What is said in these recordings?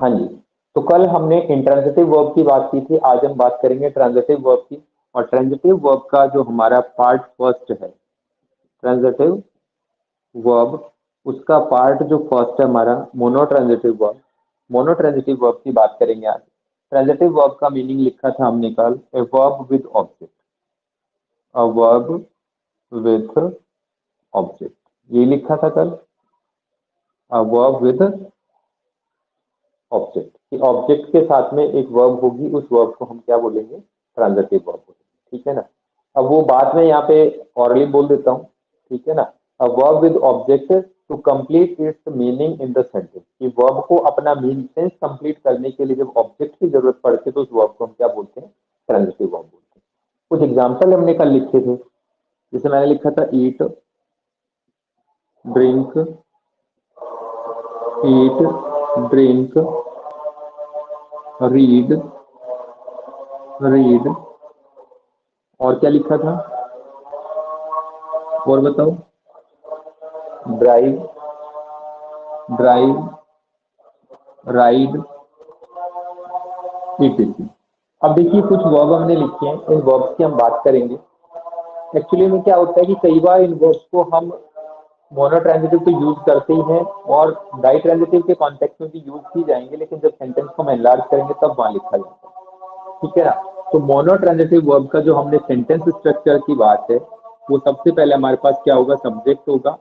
हाँ जी। तो कल हमने इंट्रांजिटिव वर्ब की बात की थी, आज हम बात करेंगे ट्रांजिटिव वर्ब की और ट्रांजिटिव वर्ब का जो हमारा पार्ट फ़र्स्ट है ट्रांजिटिव वर्ब उसका पार्ट जो फ़र्स्ट है हमारा mono transitive verb mono transitive verb की बात करेंगे आज। ट्रांजिटिव वर्ब का मीनिंग लिखा था हमने कल a verb with object a verb with object ये लिखा था कल अ वर्ब विद ऑब्जेक्ट कि ऑब्जेक्ट के साथ में एक वर्ब होगी, उस वर्ब को हम क्या बोलेंगे? ट्रांजिटिव वर्ब बोलेंगे, ठीक है ना? अब वो बात में यहाँ पे ऑरली बोल देता हूँ, ठीक है ना? A verb with object to complete its meaning in the sentence कि वर्ब को अपना मीन सेंस कंप्लीट करने के लिए जब ऑब्जेक्ट की ज़रूरत पड़ती है तो उस वर्ब को हम क्या बोलते हैं? ट्रांजेटिव वर्ब बोलते हैं। कुछ एग्ज़ाम्पल हमने कल लिखे थे। जैसे मैंने लिखा था eat drink eat drink read read और क्या लिखा था? और बताओ। ड्राइव ड्राइव राइड इट अब देखिए, कुछ वर्ब हमने लिखे हैं। इन वर्ब्स की हम बात करेंगे। एक्चुअली में क्या होता है कि कई बार इन वर्ब्स को हम मोनो ट्रांजिटिव तो यूज़ करते ही हैं और डाई ट्रांजिटिव के कॉन्टेक्स्ट में भी यूज़ की जाएँगे, लेकिन जब सेंटेंस को हम एनलार्ज करेंगे, तब वहाँ लिखा है ठीक है ना? तो मोनो ट्रांजिटिव वर्ब का जो हमने सेंटेंस स्ट्रक्चर की बात है, वो सबसे पहले हमारे पास क्या होगा? सब्जेक्ट होगा।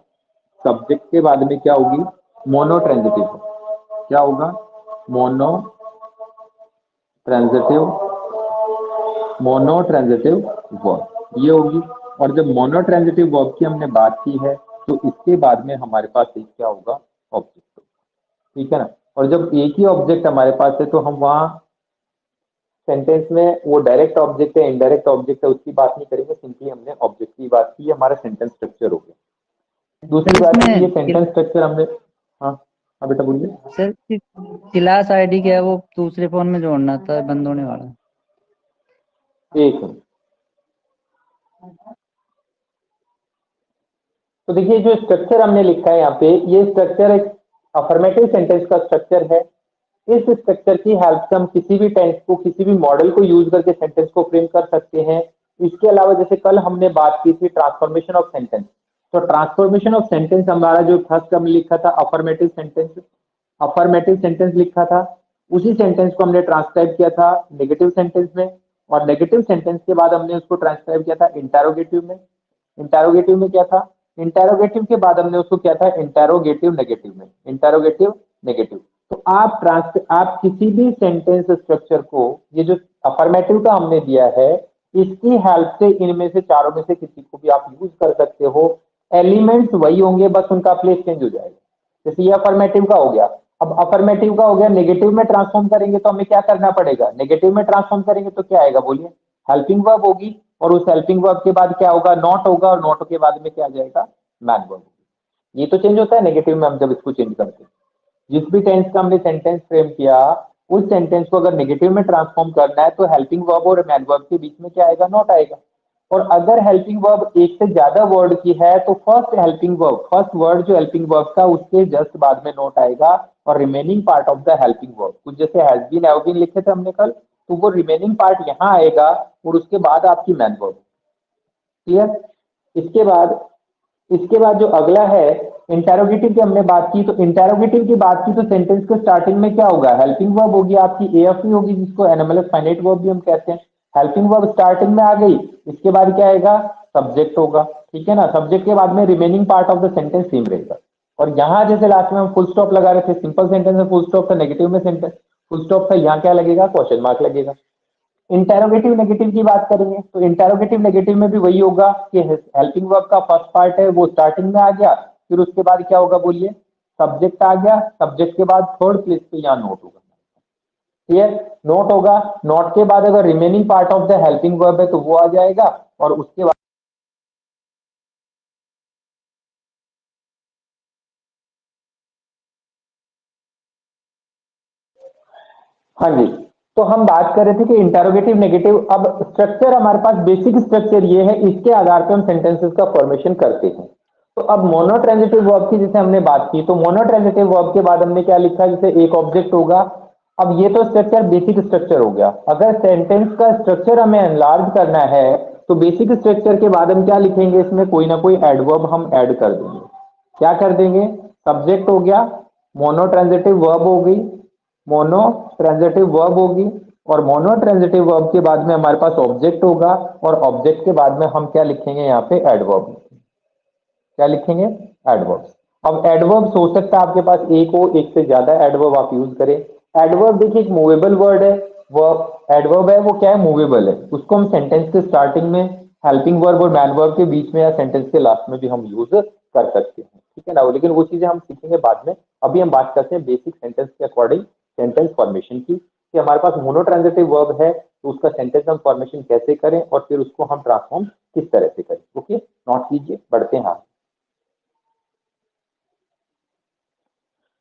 सब्जेक्ट के बाद में क्या होगी? मोनो ट्रांजिटिव क्या होगा? Mono transitive mono transitive verb ये होगी। और जब मोनो ट्रांजिटिव वर्ब की हमने बात की है तो इसके बाद में हमारे पास एक क्या होगा? ऑब्जेक्ट होगा। ठीक है ना? और जब एक ही ऑब्जेक्ट हमारे पास है तो हम वहाँ सेंटेंस में वो डायरेक्ट ऑब्जेक्ट है इनडायरेक्ट ऑब्जेक्ट है उसकी बात नहीं करेंगे सिंपली हमने ऑब्जेक्ट की बात की हमारा सेंटेंस स्ट्रक्चर हो गया। दूसरी बात ये सेंटेंस स्ट्रक्चर हमने हाँ हाँ बेटा बोलिए। सर क्लास आईडी क्या है? वो दूसरे फ़ोन में जोड़ना था बंद होने वाला। एक तो देखिए, जो स्ट्रक्चर हमने लिखा है यहाँ पे, ये स्ट्रक्चर एक अफर्मेटिव सेंटेंस का स्ट्रक्चर है। इस स्ट्रक्चर की हेल्प से हम किसी भी टेंस को, किसी भी मॉडल को यूज़ करके सेंटेंस को फ्रेम कर सकते हैं। इसके अलावा जैसे कल हमने बात की थी ट्रांसफॉर्मेशन ऑफ़ सेंटेंस तो ट्रांसफॉर्मेशन ऑफ़ सेंटेंस हमारा जो फ़र्स्ट हमने लिखा था अफर्मेटिव सेंटेंस अफर्मेटिव सेंटेंस लिखा था, उसी सेंटेंस को हमने ट्रांसक्राइब किया था नेगेटिव सेंटेंस में और नेगेटिव सेंटेंस के बाद हमने उसको ट्रांसक्राइब किया था इंटेरोगेटिव में। इंटेरोगेटिव में क्या था? इंटेरोगेटिव के बाद हमने उसको क्या था इंटेरोगेटिव नेगेटिव में। इंटेरोगेटिव नेगेटिव तो आप ट्रांस आप किसी भी सेंटेंस स्ट्रक्चर को, ये जो अफर्मेटिव का हमने दिया है, इसकी हेल्प से इनमें से चारों में से किसी को भी आप यूज़ कर सकते हो। एलिमेंट्स वही होंगे, बस उनका प्लेस चेंज हो जाएगा। जैसे ये अफर्मेटिव का हो गया। अब अफर्मेटिव का हो गया नेगेटिव में ट्रांसफॉर्म करेंगे तो हमें क्या करना पड़ेगा? नेगेटिव में ट्रांसफॉर्म करेंगे तो क्या आएगा? बोलिए। हेल्पिंग वर्ब होगी। और उस हेल्पिंग वर्ब के बाद क्या होगा? नॉट होगा और नॉट के बाद में क्या आ जाएगा? मैन वर्ब ये तो चेंज होता है नेगेटिव में हम जब इसको चेंज करते हैं। जिस भी टेंस का हमने सेंटेंस फ्रेम किया, उस सेंटेंस को अगर नेगेटिव में ट्रांसफॉर्म करना है तो हेल्पिंग वर्ब और मैन वर्ब के बीच में क्या आएगा? नॉट आएगा। और अगर हेल्पिंग वर्ब एक से ज़्यादा वर्ड की है तो first helping verb first word जो हेल्पिंग वर्ब का उसके जस्ट बाद में नोट आएगा। और remaining part of the helping verb कुछ जैसे हैज़ बीन हैव बीन लिखे थे हमने कल। तो वो रिमेनिंग पार्ट यहाँ आएगा और उसके बाद आपकी मैन वर्ब क्लियर इसके बाद इसके बाद जो अगला है इंटेरोगेटिव की हमने बात की तो इंटेरोगेटिव की बात की तो सेंटेंस के स्टार्टिंग में क्या होगा? हेल्पिंग वर्ब होगी आपकी एएफई होगी, जिसको एनएमएलएस फाइनाइट वर्ब भी हम कहते हैं। हेल्पिंग वर्ब स्टार्टिंग में आ गई, इसके बाद क्या आएगा? सब्जेक्ट होगा। ठीक है ना? सब्जेक्ट के बाद में remaining part of the sentence same रहेगा। और यहाँ जैसे लास्ट में हम फुल स्टॉप लगा रहे थे सिंपल सेंटेंस में फुल स्टॉप था नेगेटिव में सेंटेंस फुल स्टॉप था यहाँ क्या लगेगा? क्वेश्चन मार्क लगेगा। इंटेरोगेटिव नेगेटिव की बात करेंगे तो इंटेरोगेटिव नेगेटिव में भी वही होगा कि हेल्पिंग वर्ब का फ़र्स्ट पार्ट है, वो स्टार्टिंग में आ गया, फिर उसके बाद क्या होगा बोलिए? सब्जेक्ट आ गया सब्जेक्ट के बाद थर्ड प्लेस पे यहाँ नोट होगा। क्लियर नोट होगा नोट के बाद अगर remaining part of the helping verb है तो वो आ जाएगा, और उसके बाद हाँ जी। तो हम बात कर रहे थे कि इंटेरोगेटिव नेगेटिव अब स्ट्रक्चर हमारे पास बेसिक स्ट्रक्चर ये है, इसके आधार पर हम सेंटेंसेस का फॉर्मेशन करते हैं। तो अब मोनो ट्रांजिटिव वर्ब की जैसे हमने बात की तो मोनो ट्रांजिटिव वर्ब के बाद हमने क्या लिखा, जैसे एक ऑब्जेक्ट होगा। अब ये तो स्ट्रक्चर बेसिक स्ट्रक्चर हो गया। अगर सेंटेंस का स्ट्रक्चर हमें एनलार्ज करना है तो बेसिक स्ट्रक्चर के बाद हम क्या लिखेंगे, इसमें कोई ना कोई एडवर्ब हम ऐड कर देंगे। क्या कर देंगे? सब्जेक्ट हो गया मोनो ट्रांजिटिव वर्ब हो गई। मोनो ट्रांजिटिव वर्ब होगी और मोनो ट्रांजिटिव वर्ब के बाद में हमारे पास ऑब्जेक्ट होगा और ऑब्जेक्ट के बाद में हम क्या लिखेंगे यहाँ पे? एडवर्ब। क्या लिखेंगे? एडवर्ब्स। अब एडवर्ब्स हो सकता है आपके पास एक हो, एक से ज़्यादा एडवर्ब आप यूज़ करें। एडवर्ब देखिए एक मूवेबल वर्ड है। वर्ब एडवर्ब है, वो क्या है? मूवेबल है। उसको हम सेंटेंस के स्टार्टिंग में हेल्पिंग वर्ब और मैन वर्ब के बीच में या सेंटेंस के लास्ट में भी हम यूज़ कर सकते हैं। ठीक है ना? लेकिन वो चीज़ें हम सीखेंगे बाद में। अभी हम बात करते हैं बेसिक सेंटेंस के अकॉर्डिंग सेंटेंस फॉर्मेशन की कि हमारे पास मोनो ट्रांजिटिव वर्ब है तो उसका सेंटेंस हम फॉर्मेशन कैसे करें और फिर उसको हम ट्रांसफॉर्म किस तरह से करें। ओके नोट कीजिए, बढ़ते हैं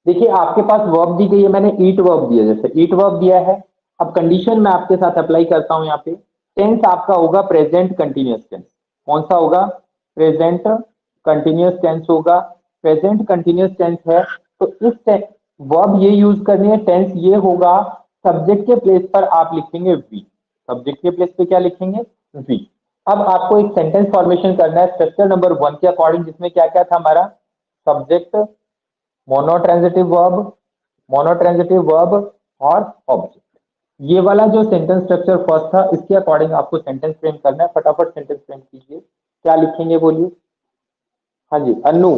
देखिए, आपके पास वर्ब दी गई है, मैंने ईट वर्ब दिया, जैसे ईट वर्ब दिया है। अब कंडीशन मैं आपके साथ अप्लाई करता हूँ यहाँ पे। टेंस आपका होगा प्रेजेंट कंटिन्यूस टेंस कौन सा होगा? प्रेजेंट कंटिन्यूस टेंस होगा। प्रेजेंट कंटिन्यूस टेंस है तो इस वर्ब ये यूज़ करनी है टेंस ये होगा सब्जेक्ट के प्लेस पर आप लिखेंगे वी सब्जेक्ट के प्लेस पे क्या लिखेंगे? वी अब आपको एक सेंटेंस फॉर्मेशन करना है स्ट्रक्चर नंबर वन के अकॉर्डिंग जिसमें क्या क्या था हमारा? Subject monotransitive verb monotransitive verb और ऑब्जेक्ट ये वाला जो सेंटेंस स्ट्रक्चर फ़र्स्ट था, इसके अकॉर्डिंग आपको सेंटेंस फ्रेम करना है, फटाफट सेंटेंस फ्रेम कीजिए। क्या लिखेंगे बोलिए? हाँ जी, Anu.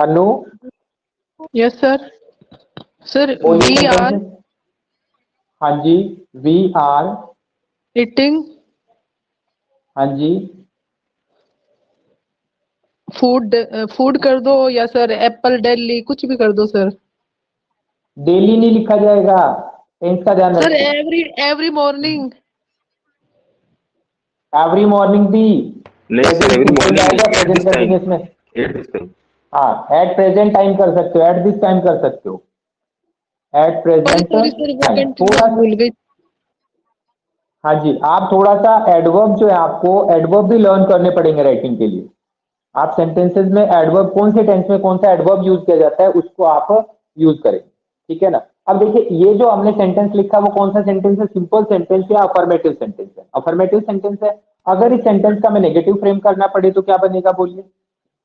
Anu? Yes sir sir we are हाँ जी वी आर ईटिंग हाँ जी। फ़ूड फ़ूड कर दो या सर एप्पल डेली कुछ भी कर दो सर डेली नहीं लिखा जाएगा। टेंस का ध्यान sir every every morning every morning भी। नहीं सर एवरी मॉर्निंग हाँ एट प्रेजेंट टाइम कर सकते हो एट दिस टाइम कर सकते हो। एट प्रेजेंट थोड़ा भूल गई। हाँ जी आप थोड़ा सा एडवर्ब जो है आपको एडवर्ब भी लर्न करने पड़ेंगे राइटिंग के लिए। आप सेंटेंसेस में एडवर्ब कौन से टेंस में कौन सा एडवर्ब यूज़ किया जाता है उसको आप यूज़ करें। ठीक है ना? अब देखिए ये जो हमने सेंटेंस लिखा वो कौन सा सेंटेंस है? सिंपल सेंटेंस या अफर्मेटिव सेंटेंस है? अफर्मेटिव सेंटेंस है। अगर इस सेंटेंस का हमें नेगेटिव फ्रेम करना पड़े तो क्या बनेगा? बोलिए।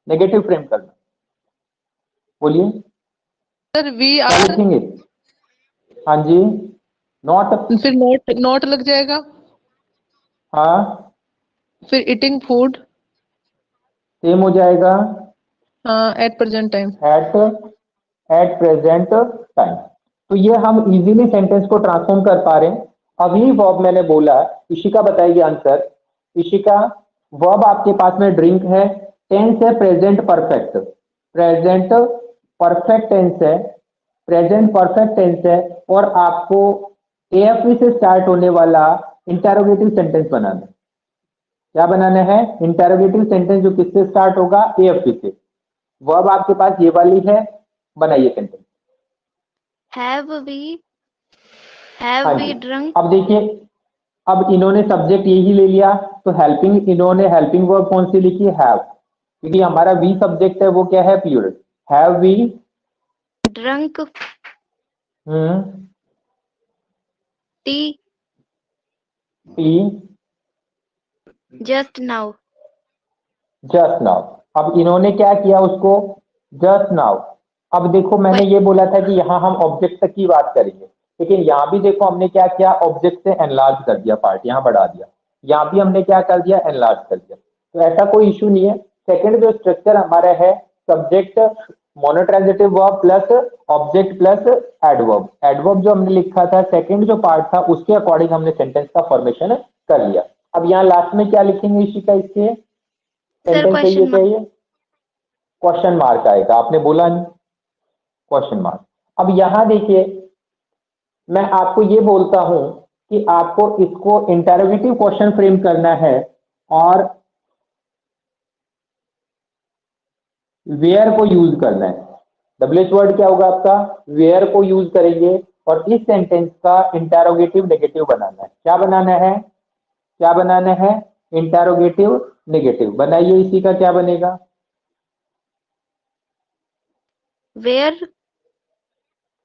नेगेटिव फ्रेम करना। बोलिए। सर वी आर लिखेंगे? हाँ जी। नॉट फिर नोट नोट लग जाएगा। हाँ। फिर ईटिंग फ़ूड सेम हो जाएगा। हाँ at present time at at present time तो ये हम इजीली सेंटेंस को ट्रांसफॉर्म कर पा रहे हैं। अगली वर्ब मैंने बोला इशिका बताएगी आंसर इशिका वर्ब आपके पास में ड्रिंक है। टेंस है present perfect present perfect tense है। प्रेजेंट परफेक्ट टेंस है और आपको एएफवी से स्टार्ट होने वाला इंटेरोगेटिव सेंटेंस बनाना है। क्या बनाना है? इंटेरोगेटिव सेंटेंस जो किससे स्टार्ट होगा? एएफवी से। वर्ब आपके पास ये वाली है। बनाइए सेंटेंस Have we have हाँ we जी। drunk? अब देखिए अब इन्होंने सब्जेक्ट यही ले लिया तो हेल्पिंग इन्होंने हेल्पिंग वर्ब कौन सी लिखी? हैव क्योंकि हमारा वी सब्जेक्ट है वो क्या है? प्लूरल हैव वी drunk हम्म। tea tea just now? Just now अब इन्होंने क्या किया उसको? जस्ट नाउ अब देखो मैंने ये बोला था कि यहाँ हम ऑब्जेक्ट तक की बात करेंगे। लेकिन यहाँ भी देखो हमने क्या किया? ऑब्जेक्ट से एनलार्ज कर दिया पार्ट यहाँ बढ़ा दिया। यहाँ भी हमने क्या कर दिया? एनलार्ज कर दिया। तो ऐसा कोई इशू नहीं है। सेकंड जो स्ट्रक्चर हमारा है subject monotransitive verb plus object plus adverb adverb जो हमने लिखा था सेकंड जो पार्ट था उसके अकॉर्डिंग हमने सेंटेंस का फॉर्मेशन कर लिया। अब यहाँ लास्ट में क्या लिखेंगे इशिका इसके? सेंटेंस चाहिए चाहिए? क्वेश्चन मार्क आएगा। आपने बोला नहीं? क्वेश्चन मार्क अब यहाँ देखिए मैं आपको ये बोलता हूँ कि आपको इसको इंटरोगेटिव क्वेश्चन फ्रेम करना है और वेयर को यूज़ करना है। डब्ल्यूएच वर्ड क्या होगा आपका? वेयर को यूज़ करेंगे और इस सेंटेंस का इंटरोगेटिव नेगेटिव बनाना है। क्या बनाना है? क्या बनाना है? इंटरोगेटिव नेगेटिव बनाइए इसी का क्या बनेगा? Where?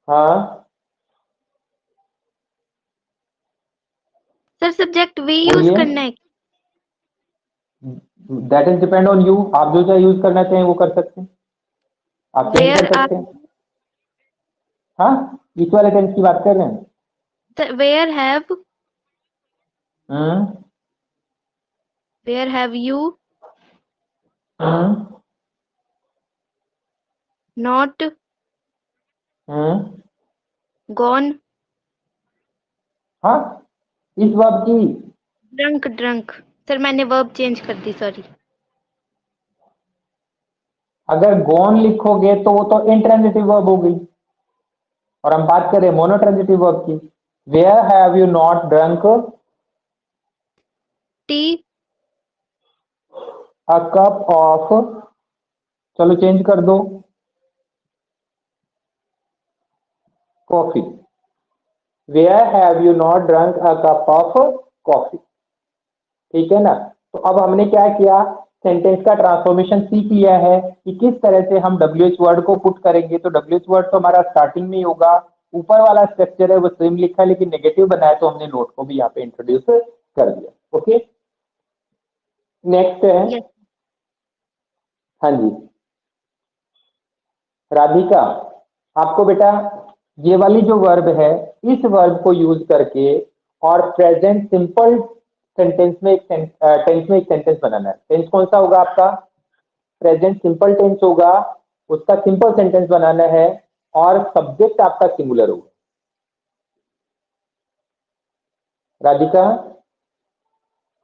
हाँ। सर सब्जेक्ट वी यूज़ करना है। That is depend on you आप जो चाहे यूज़ करना चाहें वो कर सकते हैं। आप चेंज कर सकते हैं। हाँ? इस वाले टेंस की बात कर रहे हैं? Where have where have you not gone हाँ। इस वर्ब की। ड्रंक ड्रंक सर मैंने वर्ब चेंज कर दी सॉरी अगर गॉन लिखोगे तो वो तो इंट्रांजिटिव वर्ब हो गई और हम बात करें मोनोट्रांजिटिव वर्ब की। Where have you not drunk tea a cup of चलो चेंज कर दो। Coffee where have you not drunk a cup of coffee ठीक है ना? तो अब हमने क्या किया? सेंटेंस का ट्रांसफॉर्मेशन सीख लिया है कि किस तरह से हम डब्ल्यू एच वर्ड को पुट करेंगे। तो डब्ल्यू एच वर्ड तो हमारा स्टार्टिंग में ही होगा। ऊपर वाला स्ट्रक्चर है वो सेम लिखा है लेकिन नेगेटिव बनाया तो हमने नोट को भी यहाँ पे इंट्रोड्यूस कर दिया। ओके नेक्स्ट है. हाँ जी। राधिका आपको बेटा ये वाली जो वर्ब है इस वर्ब को यूज़ करके और प्रेजेंट सिंपल सेंटेंस में एक टेंस में एक सेंटेंस बनाना है। टेंस कौन सा होगा आपका? प्रेजेंट सिंपल टेंस होगा। उसका सिंपल सेंटेंस बनाना है और सब्जेक्ट आपका सिंगुलर होगा। राधिका?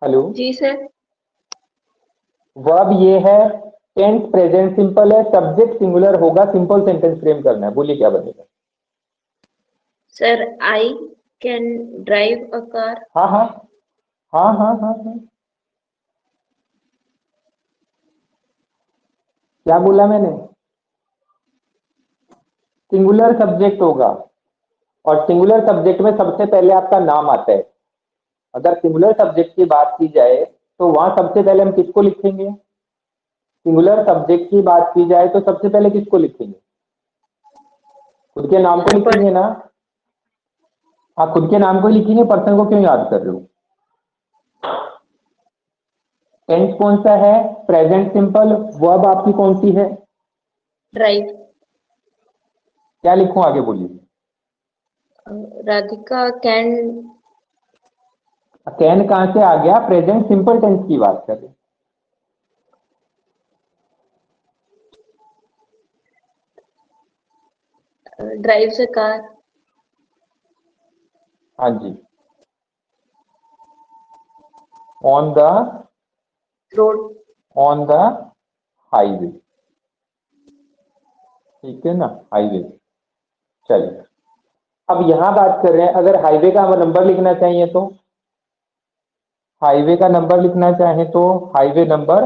हेलो जी सर वर्ब ये है टेंस प्रेजेंट सिंपल है सब्जेक्ट सिंगुलर होगा सिंपल सेंटेंस फ्रेम करना है। बोलिए क्या बनेगा? Sir I can drive a car हाँ हाँ। हाँ हाँ हाँ हाँ। क्या बोला मैंने? सिंगुलर सब्जेक्ट होगा। और सिंगुलर सब्जेक्ट में सबसे पहले आपका नाम आता है। अगर सिंगुलर सब्जेक्ट की बात की जाए तो वहाँ सबसे पहले हम किसको लिखेंगे? सिंगुलर सब्जेक्ट की बात की जाए तो सबसे पहले किसको लिखेंगे? खुद के नाम को लिखेंगे ना? आप खुद के नाम को ही लिखेंगे पर्सन को क्यों याद कर रहे हो? टेंस कौन सा है? प्रेजेंट सिंपल वर्ब आपकी कौन सी है? ड्राइव क्या लिखूं आगे बोलिए? राधिका कैन कैन कहाँ से आ गया? प्रेजेंट सिंपल टेंस की बात कर। रहे ड्राइव से कार हाँ जी। On the road on the highway ठीक है ना? हाईवे चलिए। अब यहाँ बात कर रहे हैं अगर हाईवे का हम नंबर लिखना चाहिए तो? हाईवे का नंबर लिखना चाहें तो हाईवे नंबर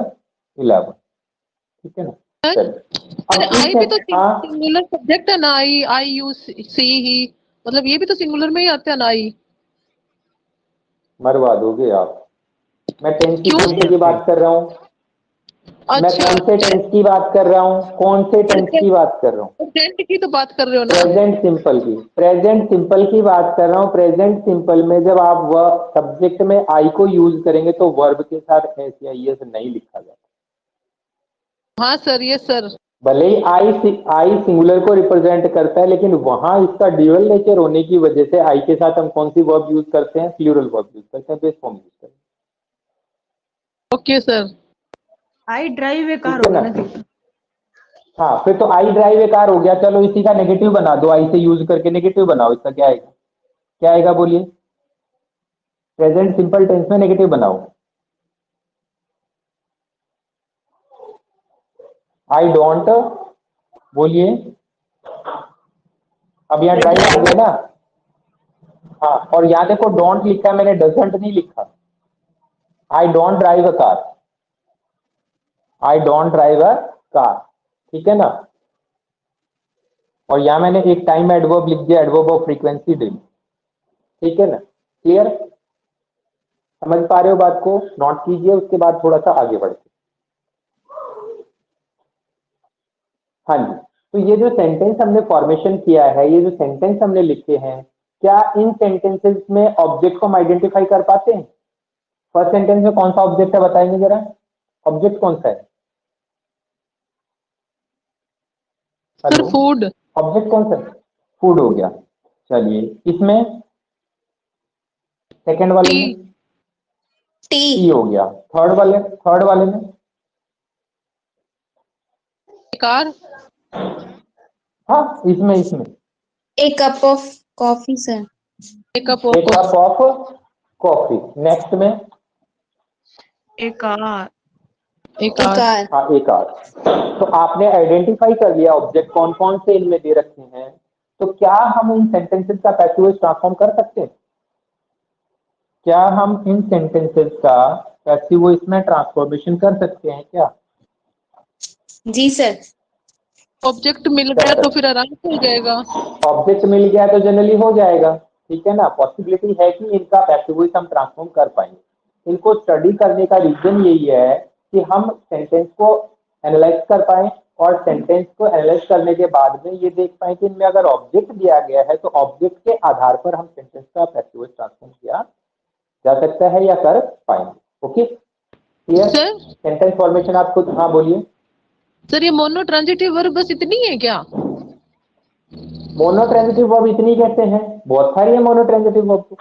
इलेवन ठीक है ना? चलिए। तो हाँ। सिंगुलर सब्जेक्ट है ना आई आई यू सी ही मतलब ये भी तो सिंगुलर में ही आते हैं ना आई मरवा दोगे आप। मैं टेंस की? कौन से की बात कर रहा हूँ। मैं अच्छा। कौन से टेंस की बात कर रहा हूँ? कौन से टेंस की बात कर रहा हूँ? प्रेजेंट की तो बात कर रहे हो ना? प्रेजेंट सिंपल की। प्रेजेंट सिंपल की बात कर रहा हूँ। प्रेजेंट सिंपल में जब आप वह सब्जेक्ट में आई को यूज़ करेंगे तो वर्ब के साथ एस या एस नहीं लिखा जाता। हाँ सर ये सर भले ही आई आई सिंगुलर को रिप्रेजेंट करता है लेकिन वहाँ इसका ड्यूअल नेचर होने की वजह से आई के साथ हम कौन सी वर्ब यूज़ करते हैं? प्लूरल वर्ब यूज़ करते हैं बेस फॉर्म यूज़ करते हैं। Okay sir. I drive a car है होगा ना? ना? हाँ फिर तो आई ड्राइव ए कार हो गया। चलो इसी का नेगेटिव बना दो। आई से यूज़ करके नेगेटिव बनाओ। इसका क्या आएगा? क्या आएगा बोलिए? प्रेजेंट सिंपल टेंस में नेगेटिव बनाओ। आई डोंट बोलिए। अब यहाँ ड्राइव आ गया ना? हाँ और यहाँ देखो डोंट लिखा है मैंने डजेंट नहीं लिखा। I don't drive a car I don't drive a car ठीक है ना? और यहाँ मैंने एक टाइम एडवर्ब लिख दिया एडवर्ब ऑफ़ फ्रीक्वेंसी डेली ठीक है ना? क्लियर समझ पा रहे हो बात को? नोट कीजिए, उसके बाद थोड़ा सा आगे बढ़ते हाँ। जी। तो ये जो सेंटेंस हमने फॉर्मेशन किया है, ये जो सेंटेंस हमने लिखे हैं, क्या इन सेंटेंसेस में ऑब्जेक्ट को हम आइडेंटिफाई कर पाते हैं? फ़र्स्ट सेंटेंस में कौन सा ऑब्जेक्ट है बताएँगे जरा? ऑब्जेक्ट कौन सा है? सर फ़ूड ऑब्जेक्ट कौन सा फ़ूड हो गया। चलिए इसमें सेकंड वाले टी में? टी टी हो गया। थर्ड वाले थर्ड वाले में? कार हाँ इसमें इसमें। A cup of coffee, sir. एक कप एक कप ऑफ़ कॉफ़ी नेक्स्ट में? एक कार एक A कार car. हाँ एक आर तो आपने आइडेंटिफाई कर लिया ऑब्जेक्ट कौन कौन से इनमें दे रखे हैं। तो क्या हम इन सेंटेंसेस का पैसिव वॉइस ट्रांसफॉर्म कर सकते हैं? क्या हम इन सेंटेंसेस का पैसिव वॉइस में ट्रांसफॉर्मेशन कर सकते हैं क्या? जी सर ऑब्जेक्ट मिल गया तो फिर आराम से हो जाएगा। ऑब्जेक्ट मिल गया तो जनरली हो जाएगा। ठीक है ना? पॉसिबिलिटी है कि इनका पैसिव वॉइस हम ट्रांसफॉर्म कर पाएँगे। इनको स्टडी करने का रीजन यही है कि हम सेंटेंस को एनालाइज कर पाए और सेंटेंस को एनालाइज करने के बाद में ये देख पाए कि इनमें अगर ऑब्जेक्ट दिया गया है तो ऑब्जेक्ट के आधार पर हम सेंटेंस का पैसिव ट्रांसफॉर्म किया जा सकता है या कर पाएँगे। ओके क्लियर सेंटेंस फॉर्मेशन आप खुद हाँ बोलिए। सर ये मोनो ट्रांजिटिव वर्ब बस इतनी है क्या? मोनो ट्रांजिटिव वर्ब इतनी कहते हैं? बहुत सारी है मोनो ट्रांजिटिव वर्ब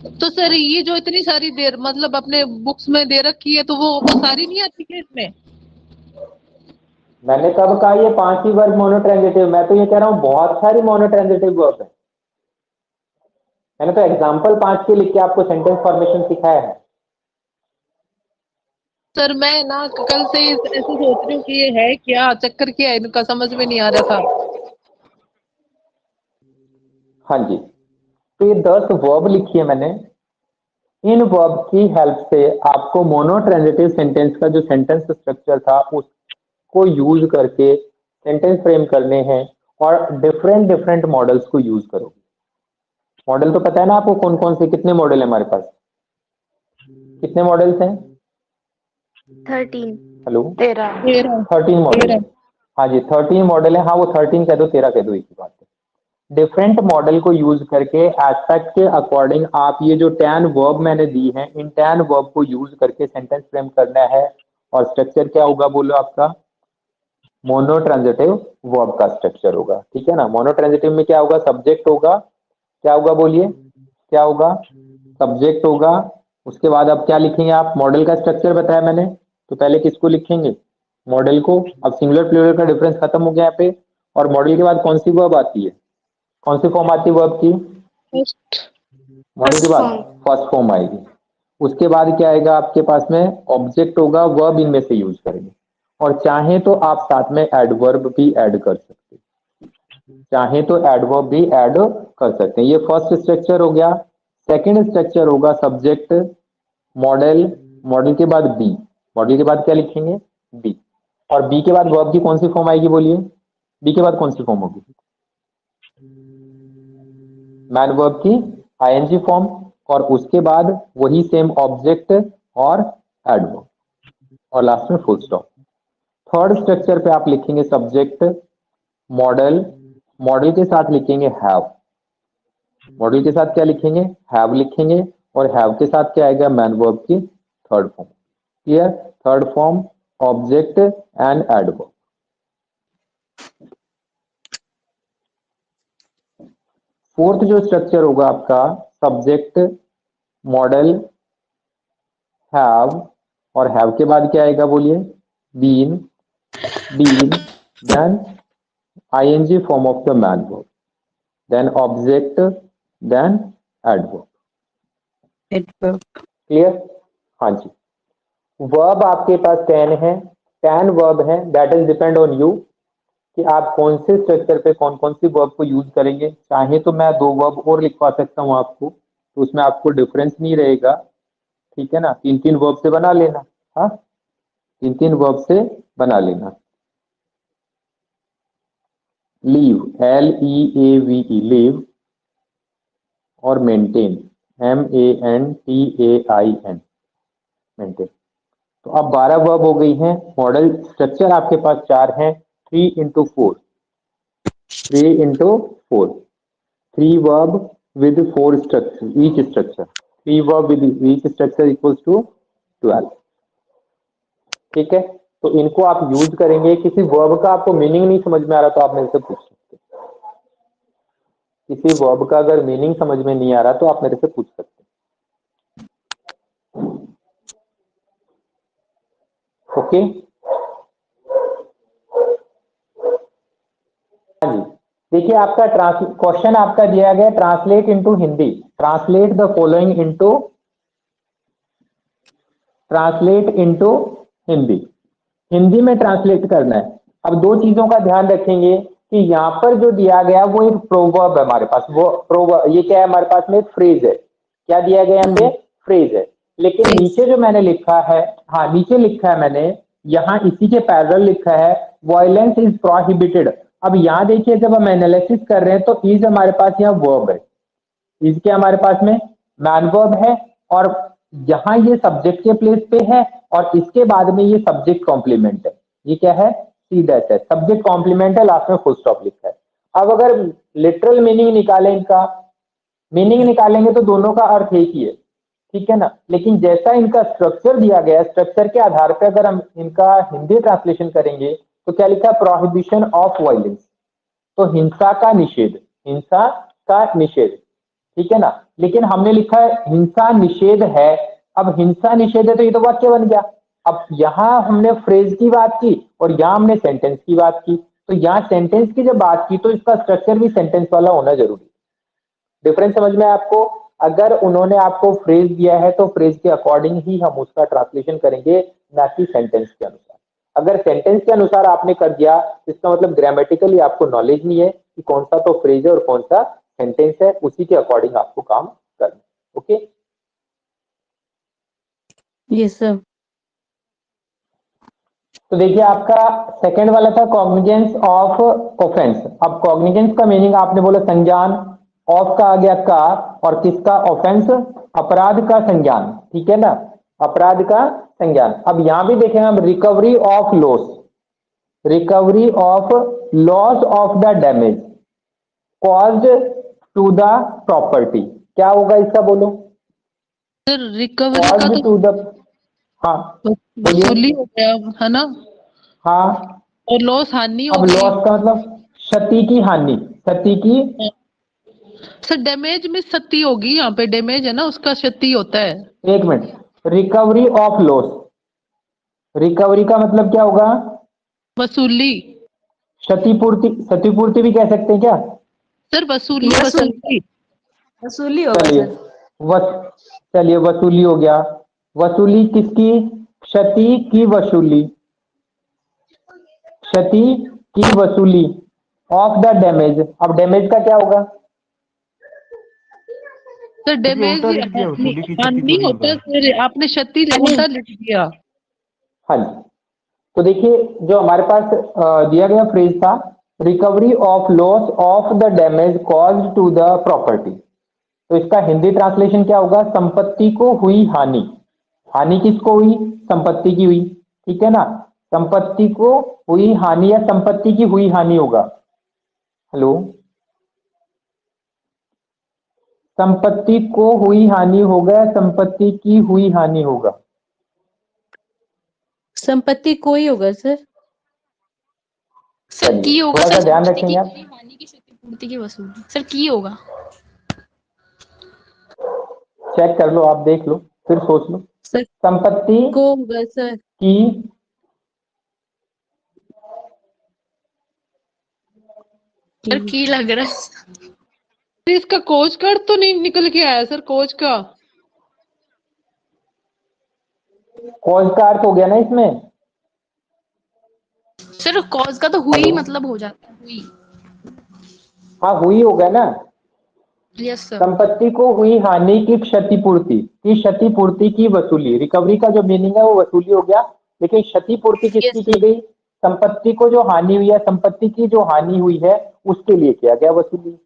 तो सर ये जो इतनी सारी देर मतलब अपने बुक्स में दे रखी है तो वो वो सारी नहीं आती है इसमें? मैंने कब कहा ये पाँच ही वर्ब मोनोट्रांजिटिव मैं तो ये कह रहा हूँ बहुत सारी मोनो ट्रांजिटिव वर्ब है। मैंने तो एग्ज़ाम्पल पाँच के लिख के आपको सेंटेंस फॉर्मेशन सिखाया है। सर मैं ना कल से ऐसे सोच रही हूँ कि ये है क्या? चक्कर क्या है? इनका समझ में नहीं आ रहा था। हाँ जी। तो ये दस वर्ब लिखी है मैंने। इन वर्ब की हेल्प से आपको मोनो ट्रांजिटिव सेंटेंस का जो सेंटेंस स्ट्रक्चर था उसको यूज़ करके सेंटेंस फ्रेम करने हैं और डिफरेंट डिफरेंट मॉडल्स को यूज़ करोगे। मॉडल तो पता है ना आपको कौन कौन से कितने मॉडल है हमारे पास? कितने मॉडल्स हैं? थर्टीन हेलो तेरह। थर्टीन मॉडल हाँ जी थर्टीन मॉडल है। हाँ वो थर्टीन कह दो तेरह कह दो एक ही बात। डिफरेंट मॉडल को यूज़ करके एस्पेक्ट के अकॉर्डिंग आप ये जो टेन वर्ब मैंने दी है, इन टेन वर्ब को यूज़ करके सेंटेंस फ्रेम करना है और स्ट्रक्चर क्या होगा बोलो आपका? मोनो ट्रांजिटिव वर्ब का स्ट्रक्चर होगा, ठीक है ना? मोनो ट्रांजिटिव में क्या होगा? सब्जेक्ट होगा। क्या होगा बोलिए? क्या होगा? सब्जेक्ट होगा। उसके बाद अब क्या लिखेंगे आप? मॉडल का स्ट्रक्चर बताया मैंने तो पहले किसको लिखेंगे? मॉडल को। अब सिंगुलर प्लूरल का डिफरेंस खत्म हो गया यहाँ पे। और मॉडल के बाद कौन सी वर्ब आती है? कौन सी फॉर्म आती है वर्ब की मॉडल के बाद फ़र्स्ट फॉर्म आएगी। उसके बाद क्या आएगा आपके पास में? ऑब्जेक्ट होगा वर्ब इनमें से यूज़ करेंगे। और चाहे तो आप साथ में एडवर्ब भी ऐड कर सकते चाहे तो एडवर्ब भी ऐड कर सकते हैं। ये फ़र्स्ट स्ट्रक्चर हो गया। सेकंड स्ट्रक्चर होगा सब्जेक्ट मॉडल मॉडल के बाद बी मॉडल के बाद क्या लिखेंगे? बी और बी के बाद वर्ब की कौन सी फॉर्म आएगी बोलिए? बी के बाद कौन सी फॉर्म होगी? मैन वर्ब की आईएनजी फॉर्म और उसके बाद वही सेम ऑब्जेक्ट और एडवर्ब और लास्ट में फुल स्टॉप थर्ड स्ट्रक्चर पे आप लिखेंगे सब्जेक्ट मॉडल मॉडल के साथ लिखेंगे हैव मॉडल के साथ क्या लिखेंगे? हैव लिखेंगे और हैव के साथ क्या आएगा? मैन वर्ब की third form clear third form object and adverb fourth जो स्ट्रक्चर होगा आपका सब्जेक्ट मॉडल हैव और हैव के बाद क्या आएगा बोलिए? Been been then ING form of the main verb then object then adverb adverb clear हाँ जी। वर्ब आपके पास टेन है। टेन वर्ब है। That is depend on you कि आप कौन से स्ट्रक्चर पे कौन कौन सी वर्ब को यूज़ करेंगे। चाहे तो मैं दो वर्ब और लिखवा सकता हूँ आपको तो उसमें आपको डिफरेंस नहीं रहेगा। ठीक है ना? तीन तीन वर्ब से बना लेना। हाँ? तीन तीन वर्ब से बना लेना। Leave L E A V E leave और maintain M A N T A I N maintain तो अब बारह वर्ब हो गई हैं। मॉडल स्ट्रक्चर आपके पास चार हैं। Three into four three into four three verb with four structure, each structure. Three verb with each structure equals to 12 ठीक है? तो इनको आप यूज़ करेंगे, किसी वर्ब का आपको मीनिंग नहीं समझ में आ रहा तो आप मेरे से पूछ सकते किसी वर्ब का अगर मीनिंग समझ में नहीं आ रहा तो आप मेरे से पूछ सकते ओके हाँ जी देखिए आपका क्वेश्चन आपका दिया गया translate into Hindi translate the following into translate into Hindi Hindi में ट्रांसलेट करना है। अब दो चीज़ों का ध्यान रखेंगे कि यहाँ पर जो दिया गया वो एक प्रोवर्ब है हमारे पास। वो प्रोवर्ब ये क्या है हमारे पास में? एक फ्रेज है। क्या दिया गया हमें फ्रेज है। लेकिन नीचे जो मैंने लिखा है हाँ नीचे लिखा है मैंने यहाँ इसी के पैरल लिखा है वायलेंस इज़ प्रोहिबिटेड अब यहाँ देखिए, जब हम एनालिसिस कर रहे हैं तो इज़ हमारे पास यहाँ वर्ब है। इज़ के हमारे पास में? मैन वर्ब है, और यहाँ ये सब्जेक्ट के प्लेस पे है, और इसके बाद में ये सब्जेक्ट कॉम्प्लीमेंट है। ये क्या है? सी डैश है। सब्जेक्ट कॉम्प्लीमेंट है लास्ट में फुल स्टॉप लिखा है। अब अगर लिटरल मीनिंग निकालें इनका मीनिंग निकालेंगे तो दोनों का अर्थ एक ही है। ठीक है ना? लेकिन जैसा इनका स्ट्रक्चर दिया गया स्ट्रक्चर के आधार पर अगर हम इनका हिंदी ट्रांसलेशन करेंगे तो क्या लिखा प्रोहिबिशन ऑफ़ वायलेंस तो हिंसा का निषेध, हिंसा का निषेध, ठीक है ना? लेकिन हमने लिखा है हिंसा निषेध है। अब हिंसा निषेध है तो ये तो वाक्य बन गया। अब यहाँ हमने फ्रेज की बात की और यहाँ हमने सेंटेंस की बात की। तो यहाँ सेंटेंस की जब बात की तो इसका स्ट्रक्चर भी सेंटेंस वाला होना ज़रूरी डिफरेंस समझ में आपको? अगर उन्होंने आपको फ्रेज दिया है तो फ्रेज के अकॉर्डिंग ही हम उसका ट्रांसलेशन करेंगे, ना कि सेंटेंस के अनुसार। अगर सेंटेंस के अनुसार आपने कर दिया इसका मतलब ग्रामेटिकली आपको नॉलेज नहीं है कि कौन सा तो फ्रेज है और कौन सा सेंटेंस है उसी के अकॉर्डिंग आपको काम करना ओके यस सर तो देखिए आपका सेकंड वाला था कॉग्निजेंस ऑफ़ ऑफेंस अब कॉग्निजेंस का मीनिंग आपने बोला संज्ञान ऑफ़ का आ गया का और किसका ऑफेंस अपराध का संज्ञान ठीक है ना? अपराध का संज्ञान। अब यहाँ भी देखेंगे हम recovery of loss recovery of loss of the damage caused to the property क्या होगा इसका बोलो? सर रिकवरी तो टू द हाँ हो गया है ना? हाँ। और लॉस हानि अब लॉस का मतलब क्षति की हानि। क्षति की सर डैमेज में क्षति होगी यहाँ पे डैमेज है ना उसका क्षति होता है। एक minute. Recovery of loss recovery का मतलब क्या होगा? वसूली। क्षतिपूर्ति क्षतिपूर्ति भी कह सकते हैं क्या? सर वसूली वसूली। वसूली। हो चलिए। वस चलिए वसूली हो गया। वसूली किसकी? क्षति की वसूली। क्षति की वसूली। ऑफ़ द डैमेज अब डैमेज का क्या होगा? सर डैमेज हानि थोड़ी होता है सर आपने क्षति उल्टा लिख दिया। हाँ जी। तो देखिए जो हमारे पास दिया गया फ्रेज था recovery of loss of the damage cause to the property तो इसका हिंदी ट्रांसलेशन क्या होगा? संपत्ति को हुई हानि। हानि किसको हुई? संपत्ति की हुई। ठीक है ना? संपत्ति को हुई हानि या संपत्ति की हुई हानि होगा। हेलो? संपत्ति को हुई हानि होगा या संपत्ति की हुई हानि होगा। संपत्ति कोई होगा सर। सर की होगा सर? ध्यान रखेंगे की आप। हानि की क्षतिपूर्ति की वसूली सर की होगा? चेक कर लो आप देख लो फिर सोच लो। सर संपत्ति को होगा सर। की सर की लग रहा है? इसका कोच कार्ड तो नहीं निकल के आया सर कोच का? कॉज का अर्थ हो गया ना इसमें? सर कॉज का तो हुई मतलब हो जाता है हुई। हाँ हुई हो गया ना। यस सर संपत्ति को हुई हानि की क्षतिपूर्ति की क्षतिपूर्ति की वसूली। रिकवरी का जो मीनिंग है वो वसूली हो गया। लेकिन क्षतिपूर्ति किसकी की गई? संपत्ति को जो हानि हुई है संपत्ति की जो हानि हुई है उसके लिए किया गया वसूली।